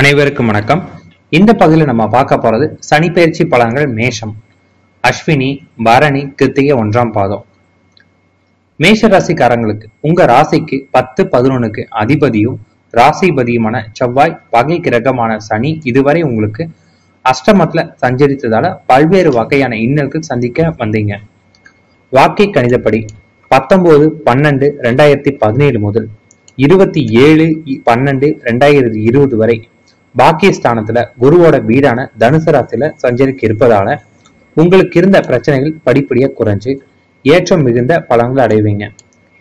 அனைவருக்கும் வணக்கம். இந்த பகுதியில் நம்ம பார்க்க போறது சனிப்பெயர்ச்சி பலன்கள் மேஷம். அஸ்வினி பரணி கிருத்திகை ஒன்றாம் பாதம். மேஷ ராசிக்காரங்களுக்கு உங்க ராசிக்கு பத்து பதினொன்னுக்கு அதிபதியும் ராசிபதியுமான செவ்வாய் பகை கிரகமான சனி இதுவரை உங்களுக்கு அஷ்டமத்துல சஞ்சரித்ததால பல்வேறு வகையான இன்னல்கள் சந்திக்க வந்தீங்க. வாக்கை கணிதப்படி பத்தொன்பது பன்னெண்டு ரெண்டாயிரத்தி பதினேழு முதல் இருபத்தி ஏழு பன்னெண்டு ரெண்டாயிரத்தி இருபது வரை பாக்கியஸ்தானத்துல குருவோட வீடான தனுசு ராசியில சஞ்சரிக்க இருப்பதால உங்களுக்கு இருந்த பிரச்சனைகள் படிப்படியா குறைஞ்சு ஏற்றம் மிகுந்த பலன்கள் அடைவீங்க.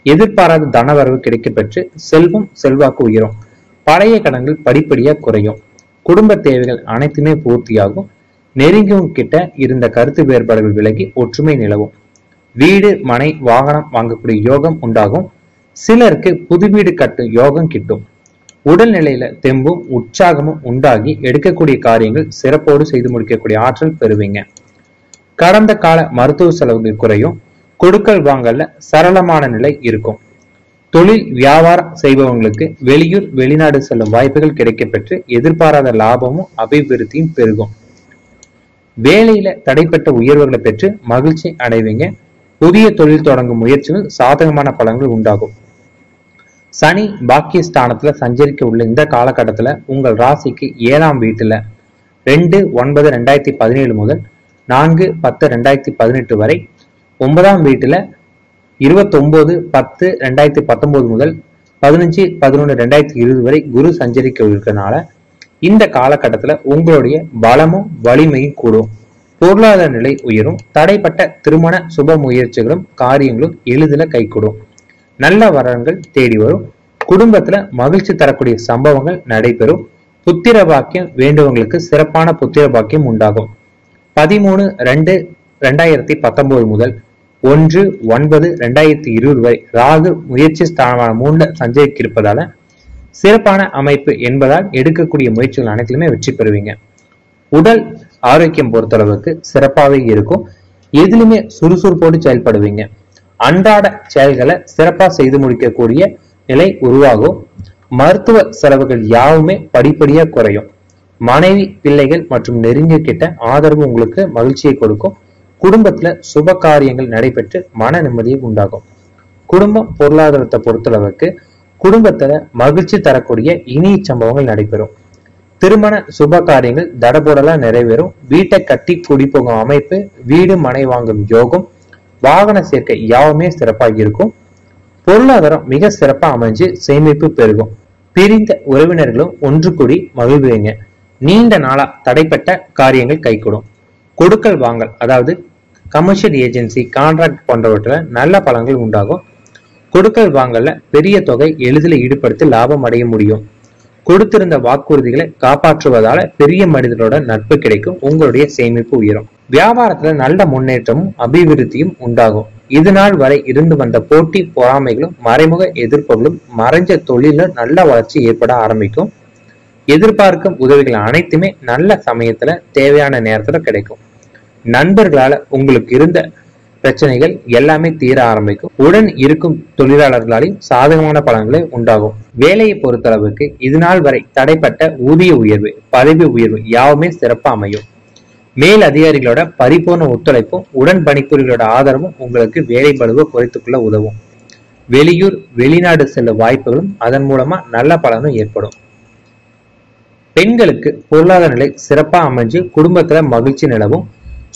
எதிர்பாராத தனவரவு கிடைக்கப்பெற்று செல்வம் செல்வாக்கு உயரும். பழைய கடன்கள் படிப்படியா குறையும். குடும்ப தேவைகள் அனைத்துமே பூர்த்தியாகும். நெருங்கியும் கிட்ட இருந்த கருத்து வேறுபாடுகள் விலகி ஒற்றுமை நிலவும். வீடு மனை வாகனம் வாங்கக்கூடிய யோகம் உண்டாகும். சிலருக்கு புது வீடு கட்டும் யோகம் கிட்டும். உடல்நிலையில தெம்பும் உற்சாகமும் உண்டாகி எடுக்கக்கூடிய காரியங்கள் சிறப்போடு செய்து முடிக்கக்கூடிய ஆற்றல் பெறுவீங்க. கடந்த கால மருத்துவ செலவுகள் குறையும். கொடுக்கல் வாங்கல்ல சரளமான நிலை இருக்கும். தொழில் வியாபாரம் செய்பவங்களுக்கு வெளியூர் வெளிநாடு செல்லும் வாய்ப்புகள் கிடைக்கப்பெற்று எதிர்பாராத லாபமும் அபிவிருத்தியும் பெருகும். வேலையில தடைப்பட்ட உயர்வுகளை பெற்று மகிழ்ச்சி அடைவீங்க. புதிய தொழில் தொடங்கும் முயற்சிகள் சாதகமான பலன்கள் உண்டாகும். சனி பாக்கியஸ்தானத்துல சஞ்சரிக்க உள்ள இந்த காலகட்டத்துல உங்கள் ராசிக்கு ஏழாம் வீட்டுல ரெண்டு ஒன்பது ரெண்டாயிரத்தி பதினேழு முதல் நான்கு பத்து ரெண்டாயிரத்தி பதினெட்டு வரை ஒன்பதாம் வீட்டுல இருபத்தொன்பது பத்து ரெண்டாயிரத்தி பத்தொன்பது முதல் பதினஞ்சு பதினொன்று ரெண்டாயிரத்தி இருபது வரை குரு சஞ்சரிக்க இருக்கிறதுனால இந்த காலகட்டத்துல உங்களுடைய பலமும் வலிமையும் கூடும். பொருளாதார நிலை உயரும். தடைப்பட்ட திருமண சுப முயற்சிகளும் காரியங்களும் எளிதில் கைகூடும். நல்ல வரங்கள் தேடி வரும். குடும்பத்துல மகிழ்ச்சி தரக்கூடிய சம்பவங்கள் நடைபெறும். புத்திர பாக்கியம் வேண்டுவங்களுக்கு சிறப்பான புத்திர பாக்கியம் உண்டாகும். பதிமூணு ரெண்டு ரெண்டாயிரத்தி பத்தொன்பது முதல் ஒன்று ஒன்பது ரெண்டாயிரத்தி இருபது வரை ராகு முயற்சி ஸ்தானமான மூணுல சஞ்சரிக்கிருப்பதால சிறப்பான அமைப்பு என்பதால் எடுக்கக்கூடிய முயற்சிகள் அனைத்திலுமே வெற்றி பெறுவீங்க. உடல் ஆரோக்கியம் பொறுத்தளவுக்கு சிறப்பாகவே இருக்கும். எதிலுமே சுறுசுறுப்போடு செயல்படுவீங்க. அன்றாட செயல்களை சிறப்பா செய்து முடிக்கக்கூடிய நிலை உருவாகும். மருத்துவ செலவுகள் யாவுமே படிப்படியா குறையும். மனைவி பிள்ளைகள் மற்றும் நெருங்கிக்கிட்ட ஆதரவு உங்களுக்கு மகிழ்ச்சியை கொடுக்கும். குடும்பத்துல சுப காரியங்கள் நடைபெற்று மன நிம்மதியை உண்டாகும். குடும்பம் பொருளாதாரத்தை பொறுத்தளவுக்கு குடும்பத்துல மகிழ்ச்சி தரக்கூடிய இனிய சம்பவங்கள் நடைபெறும். திருமண சுப காரியங்கள் தடபுடலா நிறைவேறும். வீட்டை கட்டி குடி போகும் அமைப்பு வீடு மனை வாங்கும் யோகம் வாகன சேர்க்கை யாவுமே சிறப்பாக இருக்கும். பொருளாதாரம் மிக சிறப்பா அமைஞ்சு சேமிப்பு பெருகும். பிரிந்த உறவினர்களும் ஒன்று கூடி மகிழ்வீங்க. நீண்ட நாளா தடைப்பட்ட காரியங்கள் கைகூடும். கொடுக்கல் வாங்கல் அதாவது கமர்ஷியல் ஏஜென்சி கான்ட்ராக்ட் போன்றவற்றில் நல்ல பலன்கள் உண்டாகும். கொடுக்கல் வாங்கல பெரிய தொகை எளிதில் ஈடுபடுத்தி லாபம் அடைய முடியும். கொடுத்திருந்த வாக்குறுதிகளை காப்பாற்றுவதால பெரிய மனிதனோட நட்பு கிடைக்கும். உங்களுடைய சேமிப்பு உயரும். வியாபாரத்துல நல்ல முன்னேற்றமும் அபிவிருத்தியும் உண்டாகும். இது நாள் வரை இருந்து வந்த போட்டி பொறாமைகளும் மறைமுக எதிர்ப்புகளும் மறைஞ்ச தொழில நல்ல வளர்ச்சி ஏற்பட ஆரம்பிக்கும். எதிர்பார்க்கும் உதவிகள் அனைத்துமே நல்ல சமயத்துல தேவையான நேரத்துல கிடைக்கும். நண்பர்களால உங்களுக்கு இருந்த பிரச்சனைகள் எல்லாமே தீர ஆரம்பிக்கும். உடன் இருக்கும் தொழிலாளர்களாலையும் சாதகமான பலன்களை உண்டாகும். வேலையை பொறுத்தளவுக்கு இது நாள் வரை தடைப்பட்ட ஊதிய உயர்வு பதவி உயர்வு யாவுமே சிறப்பாக அமையும். மேல் அதிகாரிகளோட பரிபூர்ண ஒத்துழைப்பும் உடன் பணிபுரிகளோட ஆதரவும் உங்களுக்கு வேலை பழுவை குறைத்துக்கொள்ள உதவும். வெளியூர் வெளிநாடு செல்லும் வாய்ப்புகளும் அதன் மூலமா நல்ல பலனும் ஏற்படும். பெண்களுக்கு பொருளாதார நிலை சிறப்பா அமைஞ்சு குடும்பத்துல மகிழ்ச்சி நிலவும்.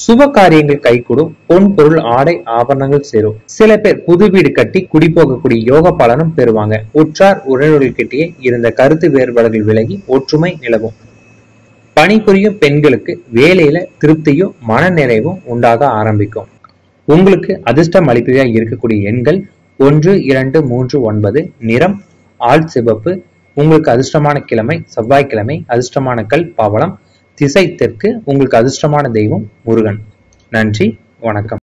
சுப காரியங்கள் கைகூடும் பொன் பொருள் ஆடை ஆபரணங்கள் சேரும். சில பேர் புது வீடு கட்டி குடி போகக்கூடிய யோக பலனும் பெறுவாங்க. உற்றார் உறவினர்கள்கிட்டயே இருந்த கருத்து வேறுபாடுகள் விலகி ஒற்றுமை நிலவும். பணிபுரியும் பெண்களுக்கு வேலையில திருப்தியும் மன நிறைவும் உண்டாக ஆரம்பிக்கும். உங்களுக்கு அதிர்ஷ்டம் அளிப்பதாக இருக்கக்கூடிய எண்கள் ஒன்று இரண்டு மூன்று ஒன்பது நிறம் ஆள் சிவப்பு உங்களுக்கு அதிர்ஷ்டமான கிழமை செவ்வாய்க்கிழமை அதிர்ஷ்டமான கல் பவளம் திசை தெற்கு உங்களுக்கு அதிர்ஷ்டமான தெய்வம் முருகன். நன்றி வணக்கம்.